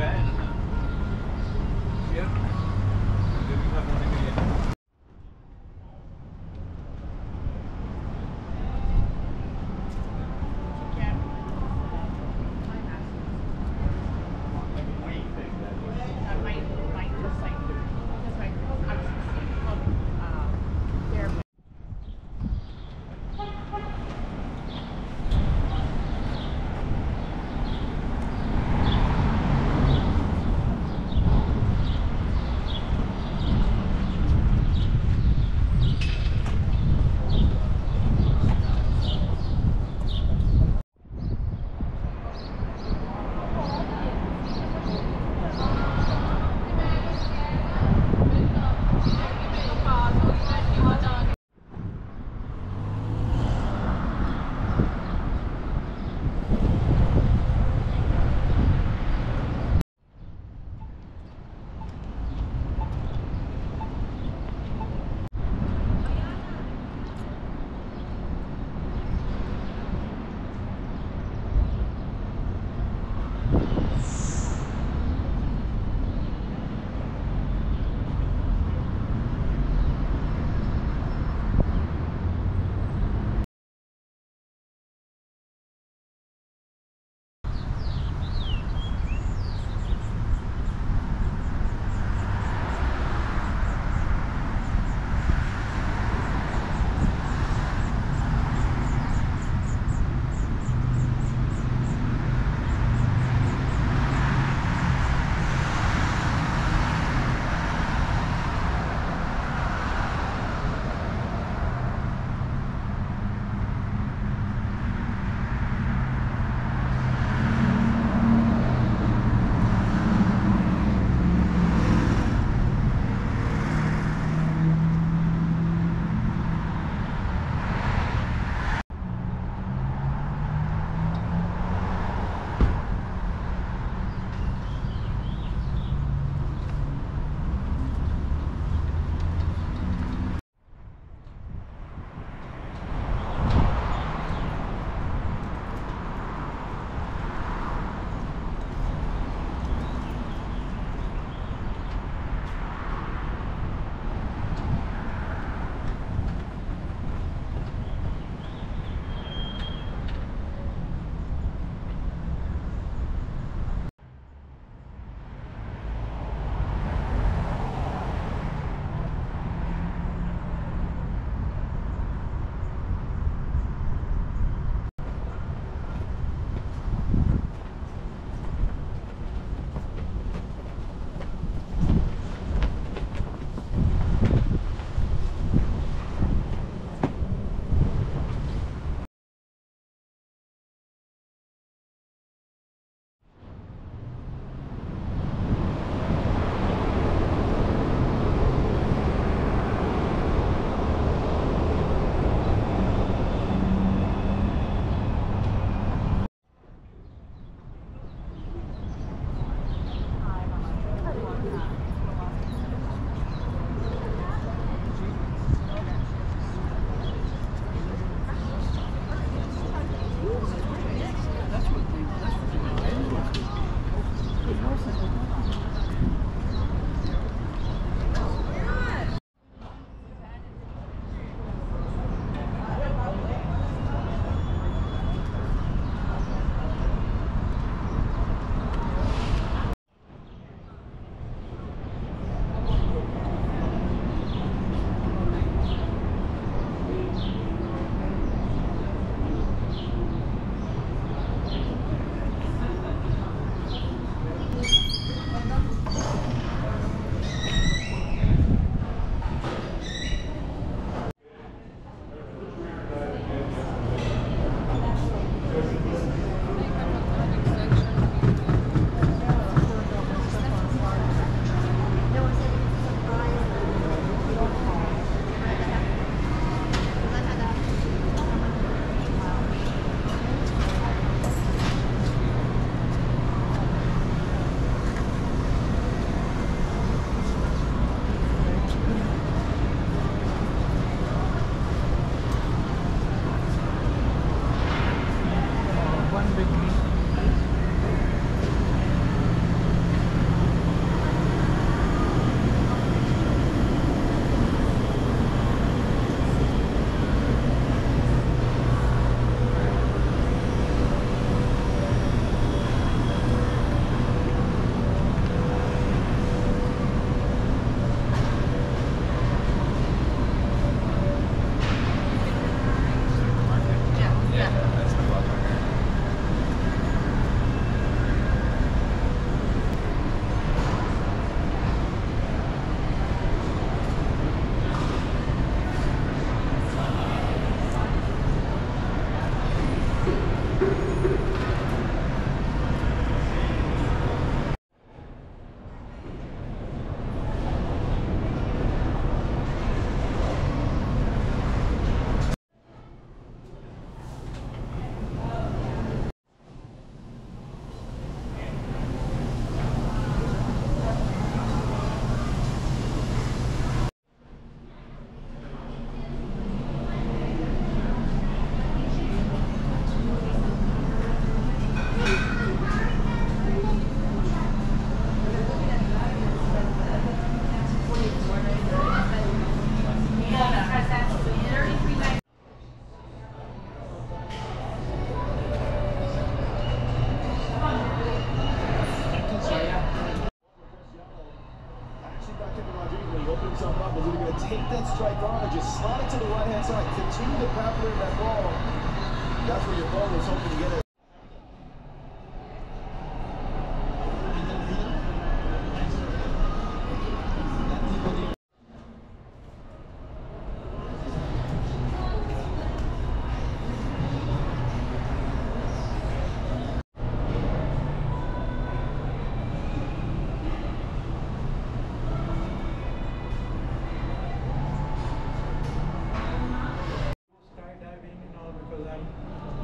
bad.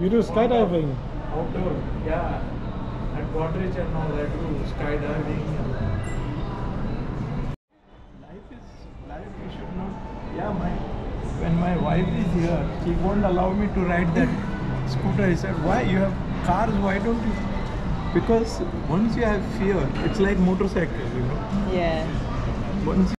You do skydiving. Outdoor, yeah. At Godrej and all, I do skydiving. Life is life. You should not. Yeah, my when my wife is here, she won't allow me to ride that scooter. I said, why? You have cars. Why don't you? Because once you have fear, it's like motorcycle, you know. Yeah. Once.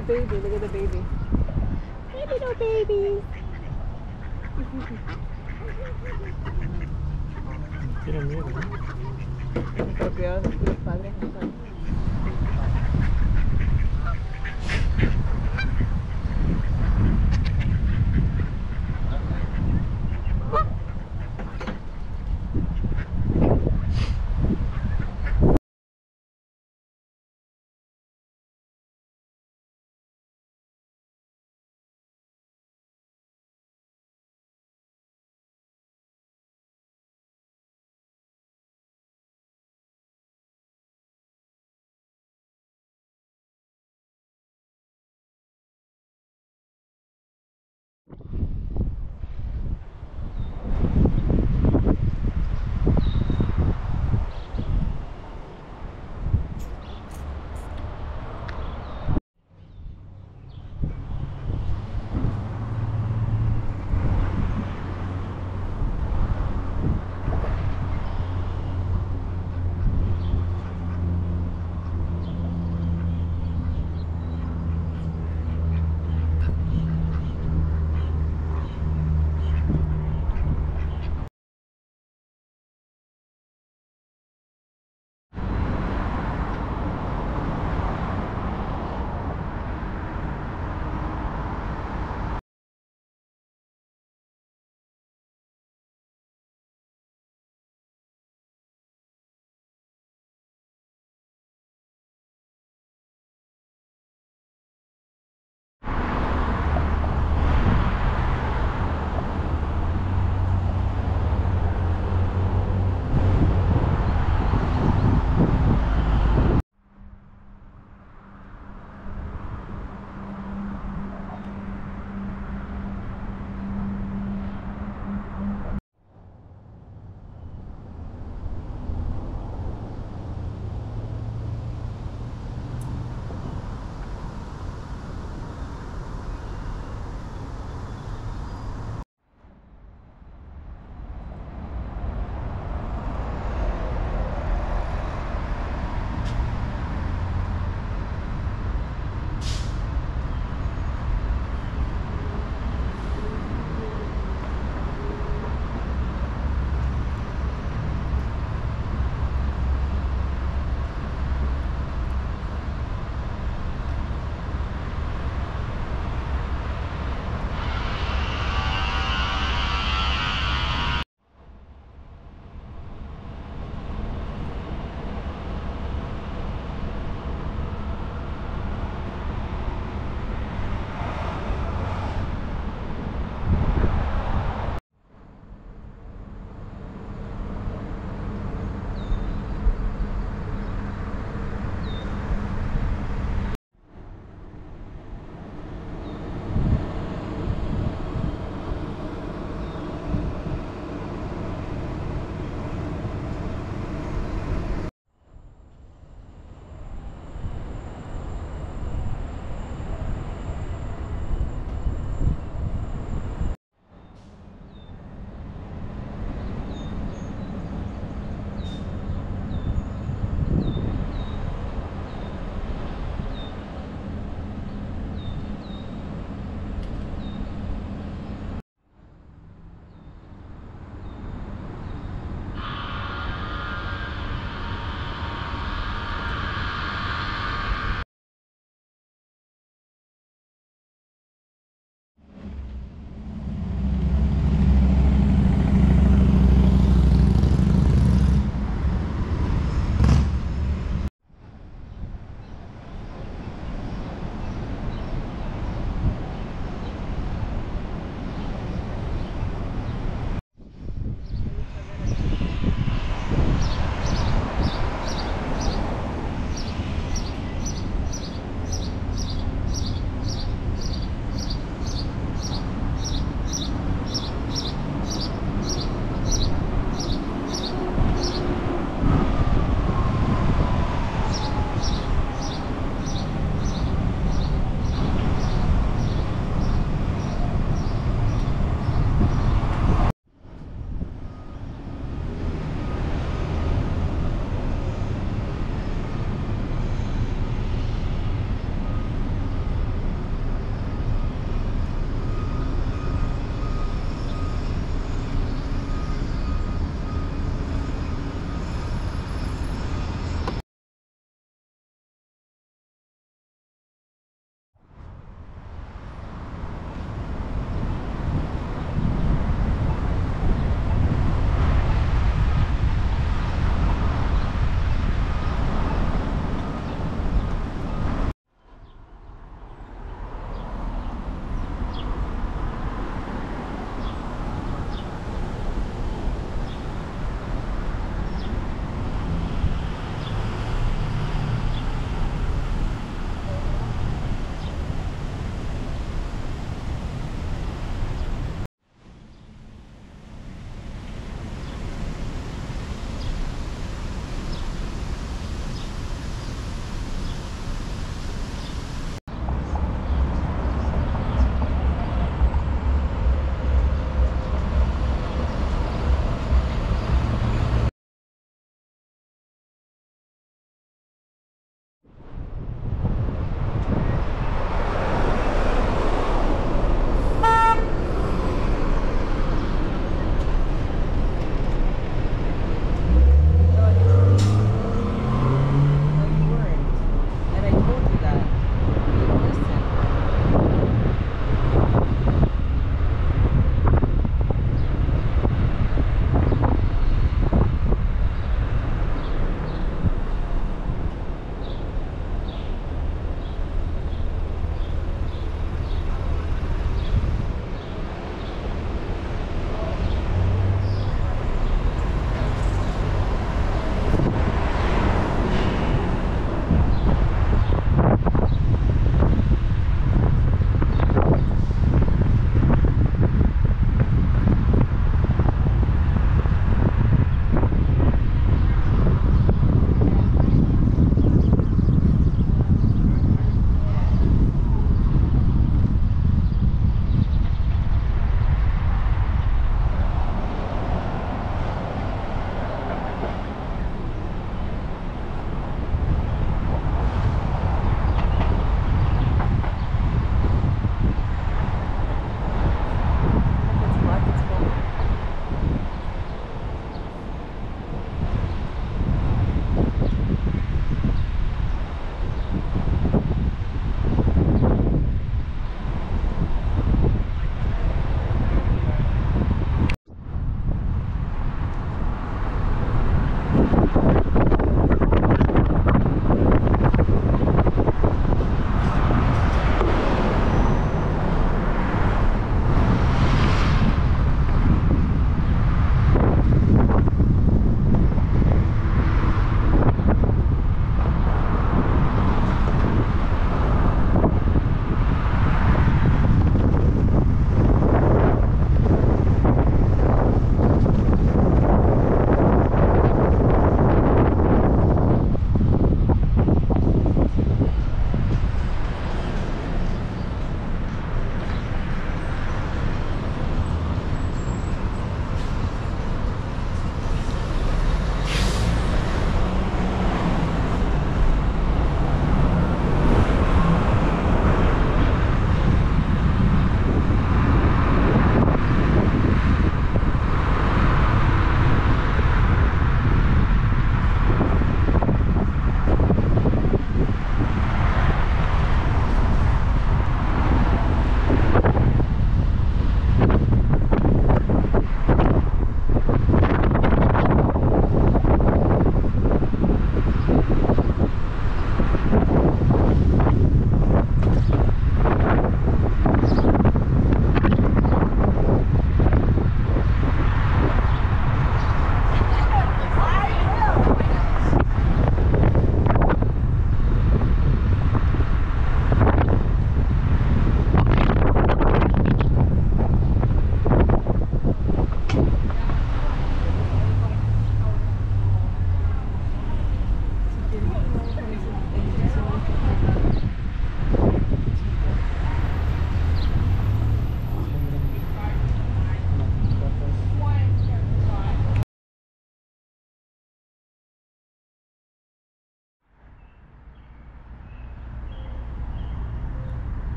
The baby. Look at the baby. Hey, little baby. Tiene miedo, ¿no? Pero cuidado, los padres están.